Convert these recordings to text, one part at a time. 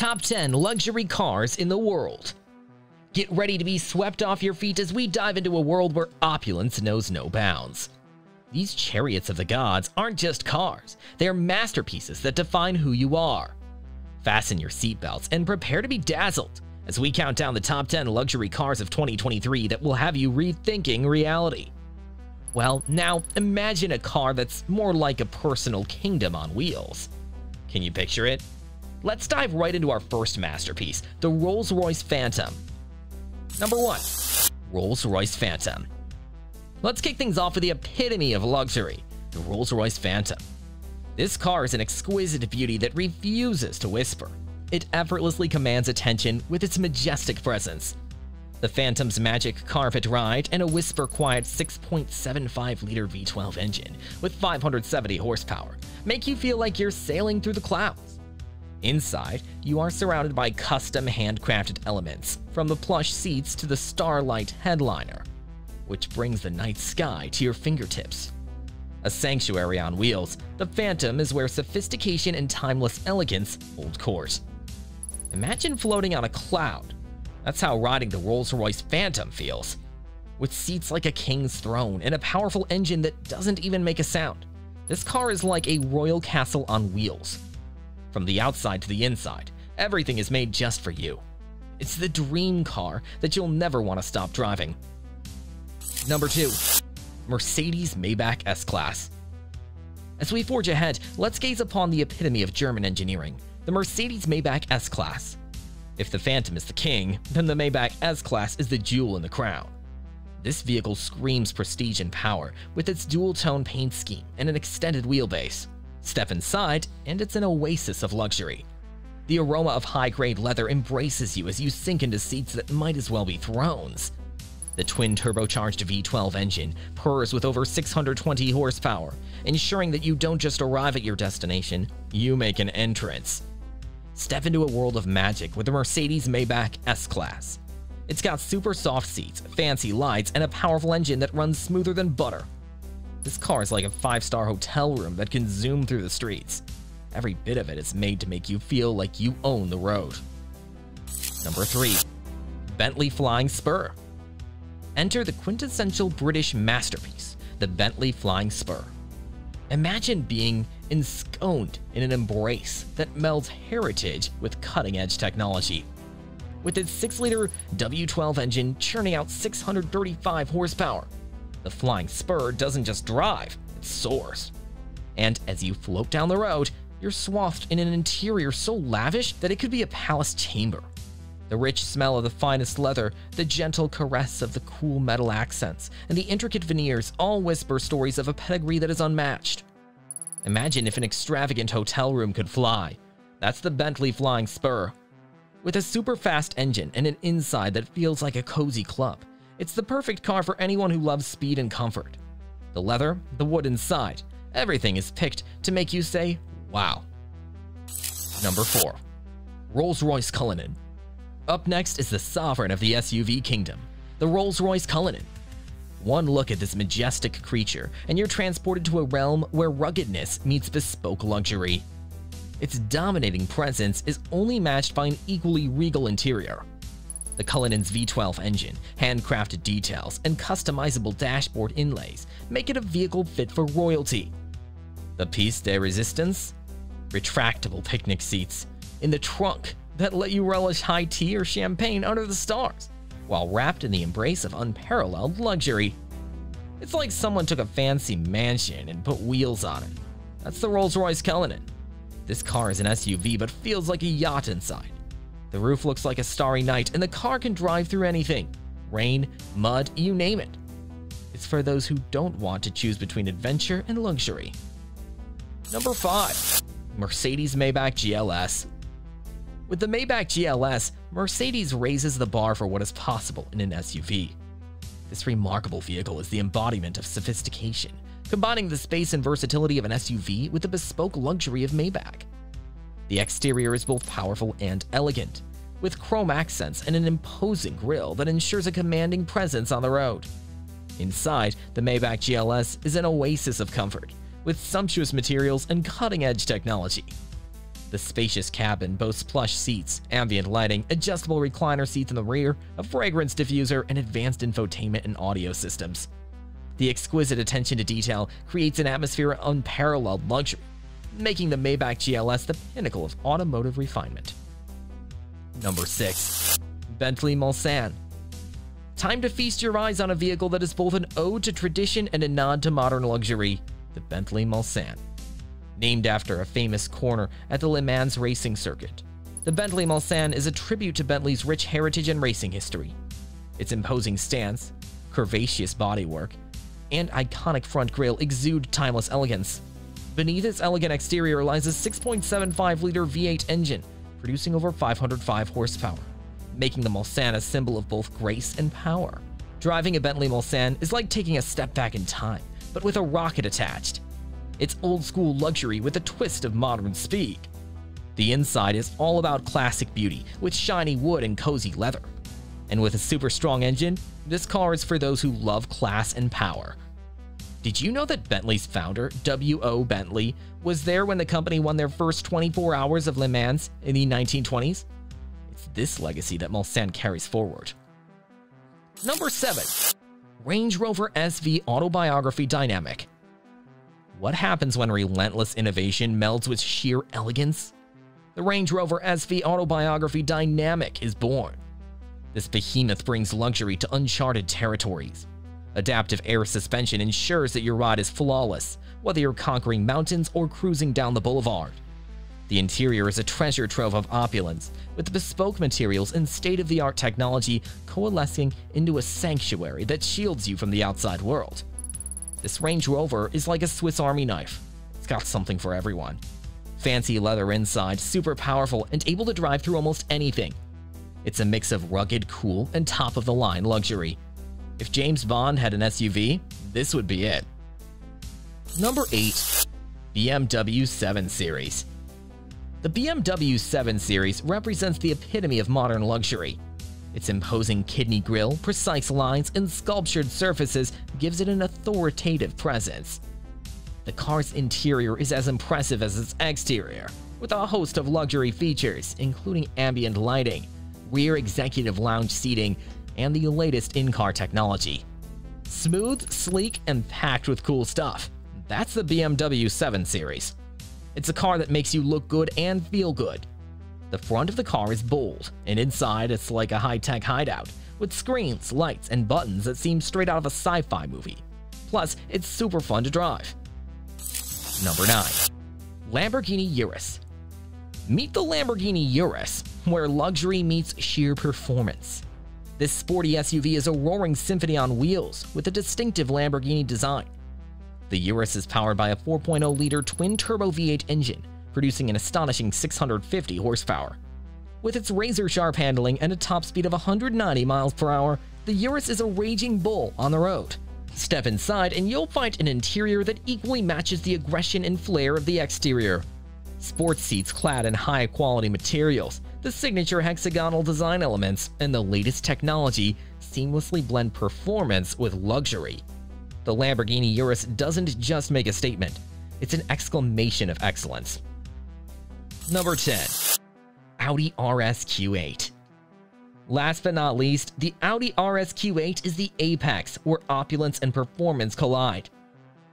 Top 10 luxury cars in the world. Get ready to be swept off your feet as we dive into a world where opulence knows no bounds. These chariots of the gods aren't just cars, they are masterpieces that define who you are. Fasten your seatbelts and prepare to be dazzled as we count down the top 10 luxury cars of 2023 that will have you rethinking reality. Well, now imagine a car that's more like a personal kingdom on wheels. Can you picture it? Let's dive right into our first masterpiece, the Rolls-Royce Phantom. Number 1. Rolls-Royce Phantom Let's kick things off with the epitome of luxury, the Rolls-Royce Phantom. This car is an exquisite beauty that refuses to whisper. It effortlessly commands attention with its majestic presence. The Phantom's magic carpet ride and a whisper-quiet 6.75-liter V12 engine with 570 horsepower make you feel like you're sailing through the clouds. Inside, you are surrounded by custom handcrafted elements, from the plush seats to the starlight headliner, which brings the night sky to your fingertips. A sanctuary on wheels, the Phantom is where sophistication and timeless elegance hold court. Imagine floating on a cloud. That's how riding the Rolls-Royce Phantom feels. With seats like a king's throne and a powerful engine that doesn't even make a sound. This car is like a royal castle on wheels. From the outside to the inside, everything is made just for you. It's the dream car that you'll never want to stop driving. Number 2. Mercedes Maybach S-Class As we forge ahead, let's gaze upon the epitome of German engineering, the Mercedes Maybach S-Class. If the Phantom is the king, then the Maybach S-Class is the jewel in the crown. This vehicle screams prestige and power with its dual-tone paint scheme and an extended wheelbase. Step inside, and it's an oasis of luxury. The aroma of high-grade leather embraces you as you sink into seats that might as well be thrones. The twin-turbocharged V12 engine purrs with over 620 horsepower, ensuring that you don't just arrive at your destination, you make an entrance. Step into a world of magic with the Mercedes Maybach S-Class. It's got super soft seats, fancy lights, and a powerful engine that runs smoother than butter. This car is like a five-star hotel room that can zoom through the streets. Every bit of it is made to make you feel like you own the road. Number 3. Bentley Flying Spur Enter the quintessential British masterpiece, the Bentley Flying Spur. Imagine being ensconced in an embrace that melds heritage with cutting-edge technology. With its 6-liter W12 engine churning out 635 horsepower, the Flying Spur doesn't just drive, it soars. And as you float down the road, you're swathed in an interior so lavish that it could be a palace chamber. The rich smell of the finest leather, the gentle caress of the cool metal accents, and the intricate veneers all whisper stories of a pedigree that is unmatched. Imagine if an extravagant hotel room could fly. That's the Bentley Flying Spur. With a super fast engine and an inside that feels like a cozy club, it's the perfect car for anyone who loves speed and comfort. The leather, the wood inside, everything is picked to make you say, wow. Number 4. Rolls-Royce Cullinan Up next is the sovereign of the SUV kingdom, the Rolls-Royce Cullinan. One look at this majestic creature, and you're transported to a realm where ruggedness meets bespoke luxury. Its dominating presence is only matched by an equally regal interior. The Cullinan's V12 engine, handcrafted details, and customizable dashboard inlays make it a vehicle fit for royalty. The piece de resistance? Retractable picnic seats in the trunk that let you relish high tea or champagne under the stars while wrapped in the embrace of unparalleled luxury. It's like someone took a fancy mansion and put wheels on it. That's the Rolls-Royce Cullinan. This car is an SUV but feels like a yacht inside. The roof looks like a starry night and the car can drive through anything. Rain, mud, you name it. It's for those who don't want to choose between adventure and luxury. Number 5. Mercedes Maybach GLS with the Maybach GLS, Mercedes raises the bar for what is possible in an SUV. This remarkable vehicle is the embodiment of sophistication, combining the space and versatility of an SUV with the bespoke luxury of Maybach. The exterior is both powerful and elegant, with chrome accents and an imposing grille that ensures a commanding presence on the road. Inside, the Maybach GLS is an oasis of comfort, with sumptuous materials and cutting-edge technology. The spacious cabin boasts plush seats, ambient lighting, adjustable recliner seats in the rear, a fragrance diffuser, and advanced infotainment and audio systems. The exquisite attention to detail creates an atmosphere of unparalleled luxury, making the Maybach GLS the pinnacle of automotive refinement. Number 6. Bentley Mulsanne Time to feast your eyes on a vehicle that is both an ode to tradition and a nod to modern luxury, the Bentley Mulsanne named after a famous corner at the Le Mans racing circuit. The Bentley Mulsanne is a tribute to Bentley's rich heritage and racing history. Its imposing stance, curvaceous bodywork, and iconic front grille exude timeless elegance. Beneath its elegant exterior lies a 6.75-liter V8 engine, producing over 505 horsepower, making the Mulsanne a symbol of both grace and power. Driving a Bentley Mulsanne is like taking a step back in time, but with a rocket attached. It's old school luxury with a twist of modern speed. The inside is all about classic beauty with shiny wood and cozy leather. And with a super strong engine, this car is for those who love class and power. Did you know that Bentley's founder, W.O. Bentley, was there when the company won their first 24 hours of Le Mans in the 1920s? It's this legacy that Mulsanne carries forward. Number 7. Range Rover SV Autobiography Dynamic what happens when relentless innovation melds with sheer elegance? The Range Rover SV Autobiography Dynamic is born. This behemoth brings luxury to uncharted territories. Adaptive air suspension ensures that your ride is flawless, whether you're conquering mountains or cruising down the boulevard. The interior is a treasure trove of opulence, with bespoke materials and state-of-the-art technology coalescing into a sanctuary that shields you from the outside world. This Range Rover is like a Swiss Army knife. It's got something for everyone. Fancy leather inside, super powerful, and able to drive through almost anything. It's a mix of rugged, cool, and top-of-the-line luxury. If James Bond had an SUV, this would be it. Number 8. BMW 7 Series The BMW 7 Series represents the epitome of modern luxury. Its imposing kidney grille, precise lines, and sculptured surfaces gives it an authoritative presence. The car's interior is as impressive as its exterior, with a host of luxury features, including ambient lighting, rear executive lounge seating, and the latest in-car technology. Smooth, sleek, and packed with cool stuff. That's the BMW 7 Series. It's a car that makes you look good and feel good, the front of the car is bold, and inside it's like a high-tech hideout, with screens, lights, and buttons that seem straight out of a sci-fi movie. Plus, it's super fun to drive. Number 9. Lamborghini Urus Meet the Lamborghini Urus, where luxury meets sheer performance. This sporty SUV is a roaring symphony on wheels with a distinctive Lamborghini design. The Urus is powered by a 4.0-liter twin-turbo V8 engine producing an astonishing 650 horsepower. With its razor-sharp handling and a top speed of 190 miles per hour, the Urus is a raging bull on the road. Step inside and you'll find an interior that equally matches the aggression and flair of the exterior. Sports seats clad in high-quality materials, the signature hexagonal design elements, and the latest technology seamlessly blend performance with luxury. The Lamborghini Urus doesn't just make a statement, it's an exclamation of excellence. Number 10. Audi RS Q8 Last but not least, the Audi RS Q8 is the apex where opulence and performance collide.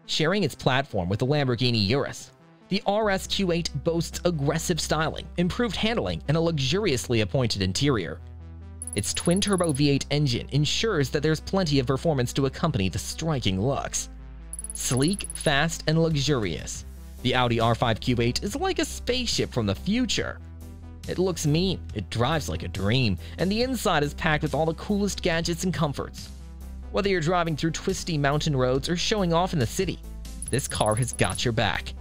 Sharing its platform with the Lamborghini Urus, the RS Q8 boasts aggressive styling, improved handling, and a luxuriously appointed interior. Its twin-turbo V8 engine ensures that there's plenty of performance to accompany the striking looks. Sleek, fast, and luxurious, the Audi RS Q8 is like a spaceship from the future. It looks mean, it drives like a dream, and the inside is packed with all the coolest gadgets and comforts. Whether you're driving through twisty mountain roads or showing off in the city, this car has got your back.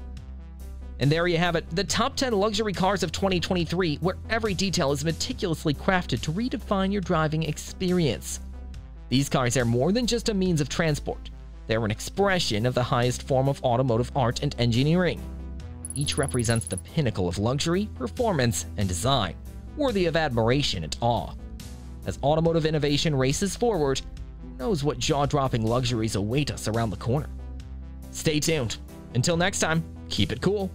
And there you have it, the top 10 luxury cars of 2023, where every detail is meticulously crafted to redefine your driving experience. These cars are more than just a means of transport. They're an expression of the highest form of automotive art and engineering. Each represents the pinnacle of luxury, performance, and design, worthy of admiration and awe. As automotive innovation races forward, who knows what jaw-dropping luxuries await us around the corner? Stay tuned. Until next time, keep it cool.